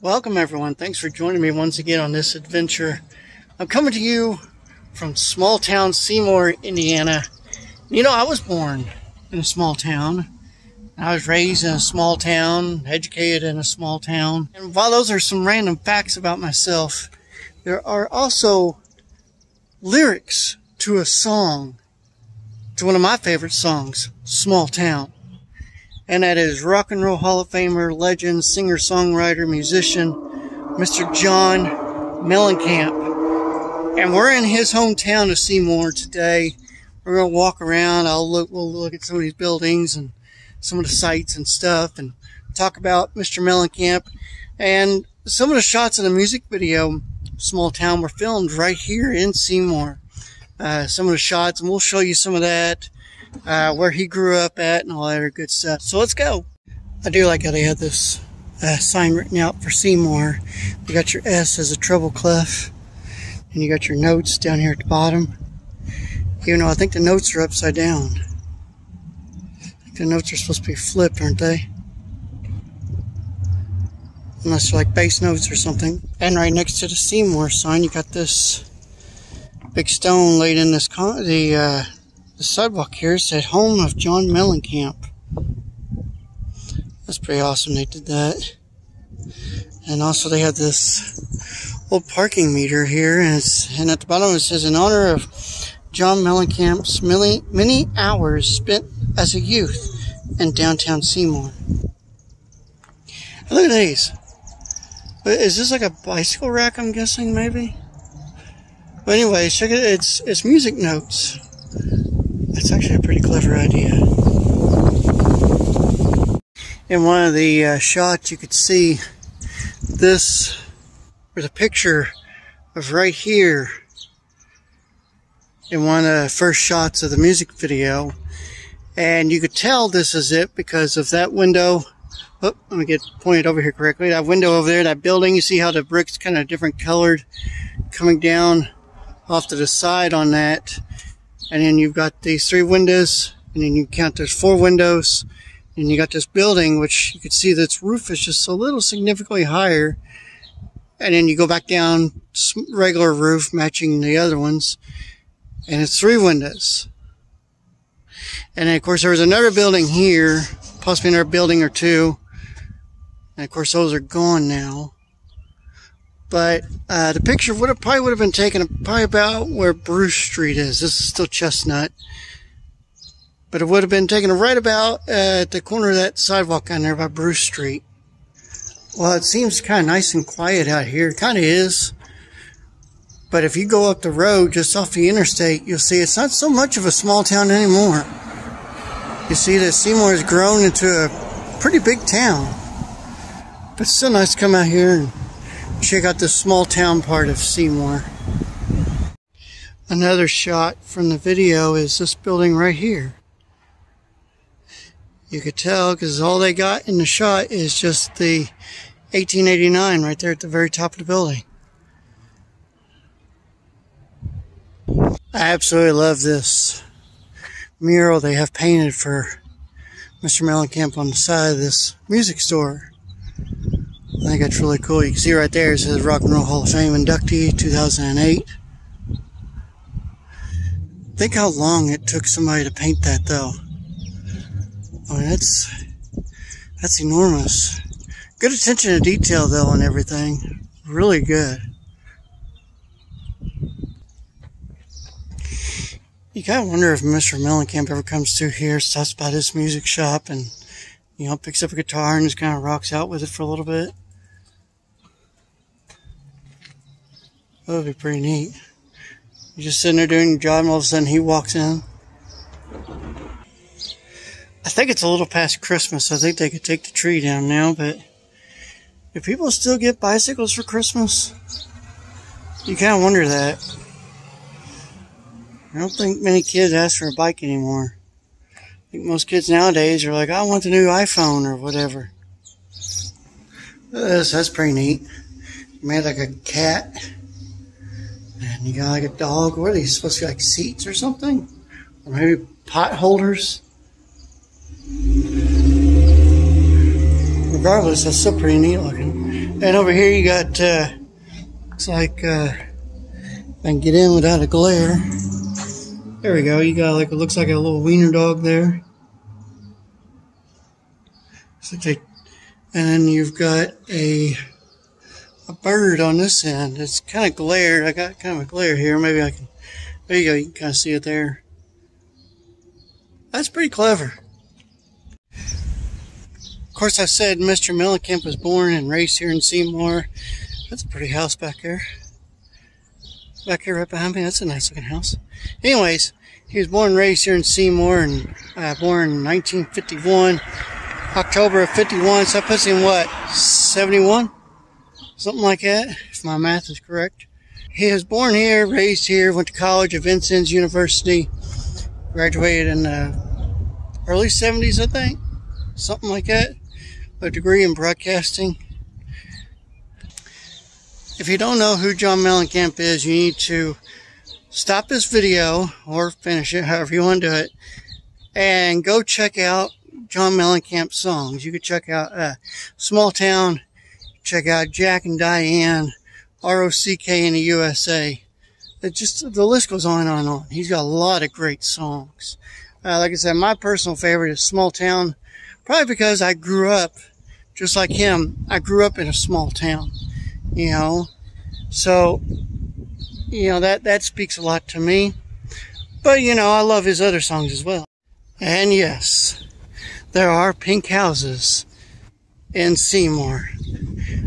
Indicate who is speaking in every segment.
Speaker 1: Welcome, everyone. Thanks for joining me once again on this adventure. I'm coming to you from small town Seymour, Indiana. You know, I was born in a small town. I was raised in a small town, educated in a small town. And while those are some random facts about myself, there are also lyrics to a song, to one of my favorite songs, Small Town and that is Rock and Roll Hall of Famer, legend, singer, songwriter, musician, Mr. John Mellencamp. And we're in his hometown of Seymour today. We're gonna walk around. I'll look. We'll look at some of these buildings and some of the sites and stuff, and talk about Mr. Mellencamp. And some of the shots in the music video, "Small Town," were filmed right here in Seymour. Uh, some of the shots, and we'll show you some of that uh, where he grew up at and all that other good stuff. So let's go. I do like how they had this uh, sign written out for Seymour. You got your S as a treble clef, and you got your notes down here at the bottom. Even though I think the notes are upside down. the notes are supposed to be flipped, aren't they? Unless they're like bass notes or something. And right next to the Seymour sign, you got this big stone laid in this the uh, the sidewalk here said home of John Mellencamp. That's pretty awesome they did that. And also they have this old parking meter here and, and at the bottom it says in honor of John Mellencamp's many, many hours spent as a youth in downtown Seymour. Look at these. Is this like a bicycle rack I'm guessing maybe? But anyway, check it, it's, it's music notes. That's actually a pretty clever idea. In one of the uh, shots, you could see this was a picture of right here in one of the first shots of the music video. And you could tell this is it because of that window. Oh, let me get pointed over here correctly. That window over there, that building, you see how the brick's kind of different colored coming down off to the side on that and then you've got these three windows and then you count there's four windows and you got this building which you can see that its roof is just a little significantly higher. And then you go back down regular roof matching the other ones and it's three windows. And then of course there was another building here possibly another building or two. And of course those are gone now but uh, the picture would have probably would have been taken probably about where Bruce Street is. This is still Chestnut, but it would have been taken right about uh, at the corner of that sidewalk on there by Bruce Street. Well, it seems kind of nice and quiet out here. It kind of is. But if you go up the road just off the interstate, you'll see it's not so much of a small town anymore. You see that Seymour has grown into a pretty big town. But it's still nice to come out here and check out the small town part of Seymour. Another shot from the video is this building right here. You could tell because all they got in the shot is just the 1889 right there at the very top of the building. I absolutely love this mural they have painted for Mr. Mellencamp on the side of this music store. I think that's really cool. You can see right there it says Rock and Roll Hall of Fame inductee 2008. Think how long it took somebody to paint that though. I mean that's that's enormous. Good attention to detail though on everything. Really good. You gotta wonder if Mr. Mellencamp ever comes through here, stops by this music shop and you know, picks up a guitar and just kind of rocks out with it for a little bit. That would be pretty neat. You're just sitting there doing your job and all of a sudden he walks in. I think it's a little past Christmas. I think they could take the tree down now, but do people still get bicycles for Christmas? You kind of wonder that. I don't think many kids ask for a bike anymore. I think most kids nowadays are like, I want the new iPhone or whatever. That's, that's pretty neat. Made like a cat. And you got like a dog. What are these supposed to be like seats or something? Or maybe pot holders? Regardless, that's still pretty neat looking. And over here you got, uh, looks like, uh, I can get in without a glare. There we go. You got like, it looks like a little wiener dog there. So they, and then you've got a, a bird on this end. It's kind of glared. I got kind of a glare here. Maybe I can, there you go. You can kind of see it there. That's pretty clever. Of course, I said Mr. Mellencamp was born and raised here in Seymour. That's a pretty house back there. Back here right behind me, that's a nice looking house. Anyways, he was born and raised here in Seymour and uh, born in 1951, October of 51. So that puts him what, 71? Something like that, if my math is correct. He was born here, raised here, went to college at Vincennes University, graduated in the early 70s, I think, something like that a degree in broadcasting. If you don't know who John Mellencamp is, you need to stop this video or finish it, however you want to do it, and go check out John Mellencamp's songs. You could check out uh, Small Town, check out Jack and Diane, ROCK in the USA. It just the list goes on and on and on. He's got a lot of great songs. Uh, like I said, my personal favorite is Small Town, probably because I grew up just like him, I grew up in a small town, you know, so, you know, that, that speaks a lot to me. But, you know, I love his other songs as well. And yes, there are pink houses in Seymour.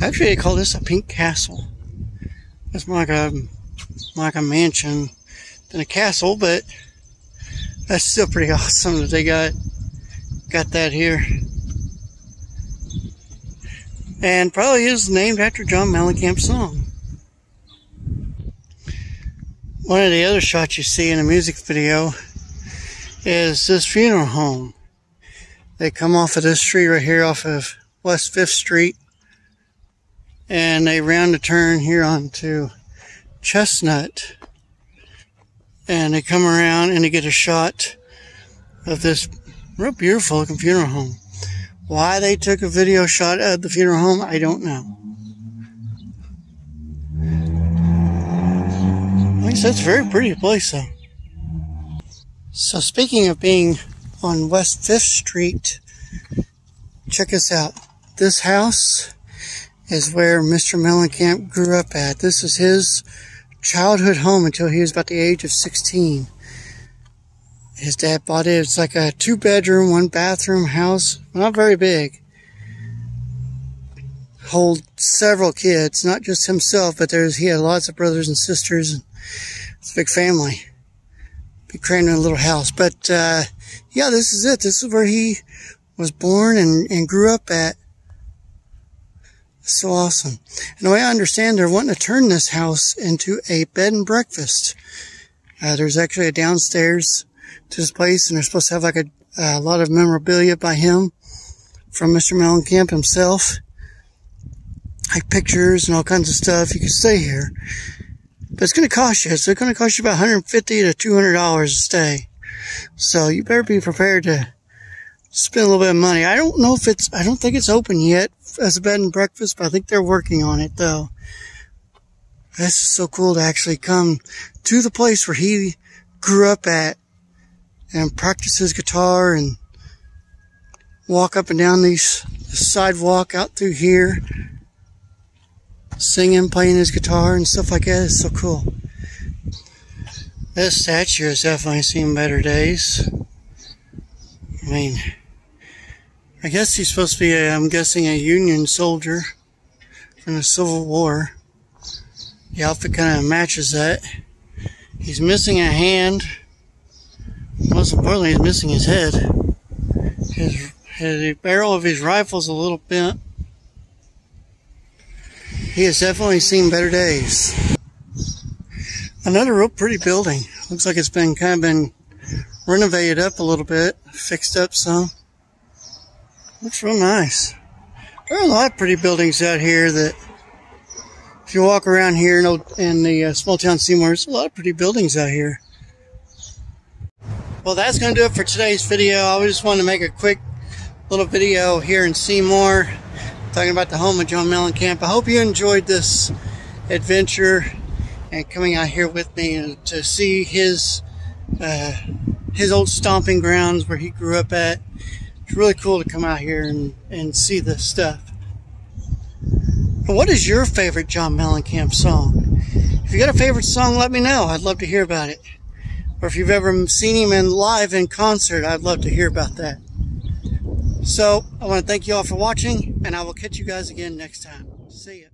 Speaker 1: Actually, they call this a pink castle. It's more like a, like a mansion than a castle, but that's still pretty awesome that they got, got that here and probably is named after John Mellencamp's song. One of the other shots you see in a music video is this funeral home. They come off of this street right here off of West 5th Street and they round the turn here onto Chestnut and they come around and they get a shot of this real beautiful looking funeral home. Why they took a video shot at the funeral home, I don't know. Like I said, it's a very pretty place, though. So, speaking of being on West 5th Street, check this out. This house is where Mr. Mellencamp grew up at. This is his childhood home until he was about the age of 16 his dad bought it. It's like a two bedroom, one bathroom house. Not very big. Hold several kids, not just himself, but there's he had lots of brothers and sisters. And it's a big family. Big crammed in a little house. But uh, yeah, this is it. This is where he was born and, and grew up at. So awesome. And the way I understand, they're wanting to turn this house into a bed and breakfast. Uh, there's actually a downstairs to this place, and they're supposed to have like a, a lot of memorabilia by him from Mr. Mellencamp himself, like pictures and all kinds of stuff. You can stay here, but it's going to cost you. It's going to cost you about 150 to 200 dollars to stay. So you better be prepared to spend a little bit of money. I don't know if it's. I don't think it's open yet as a bed and breakfast, but I think they're working on it though. This is so cool to actually come to the place where he grew up at and practice his guitar and walk up and down these the sidewalk out through here singing playing his guitar and stuff like that it's so cool this statue has definitely seen better days I mean I guess he's supposed to be a, I'm guessing a Union soldier from the Civil War the outfit kind of matches that he's missing a hand most importantly, he's missing his head. His, his barrel of his rifle's a little bent. He has definitely seen better days. Another real pretty building. Looks like it's been kind of been renovated up a little bit, fixed up some. Looks real nice. There are a lot of pretty buildings out here that, if you walk around here in, in the uh, small town Seymour, there's a lot of pretty buildings out here. Well, that's going to do it for today's video. I just wanted to make a quick little video here in Seymour. talking about the home of John Mellencamp. I hope you enjoyed this adventure and coming out here with me to see his uh, his old stomping grounds where he grew up at. It's really cool to come out here and, and see this stuff. What is your favorite John Mellencamp song? If you got a favorite song, let me know. I'd love to hear about it. Or if you've ever seen him in live in concert, I'd love to hear about that. So, I want to thank you all for watching, and I will catch you guys again next time. See ya.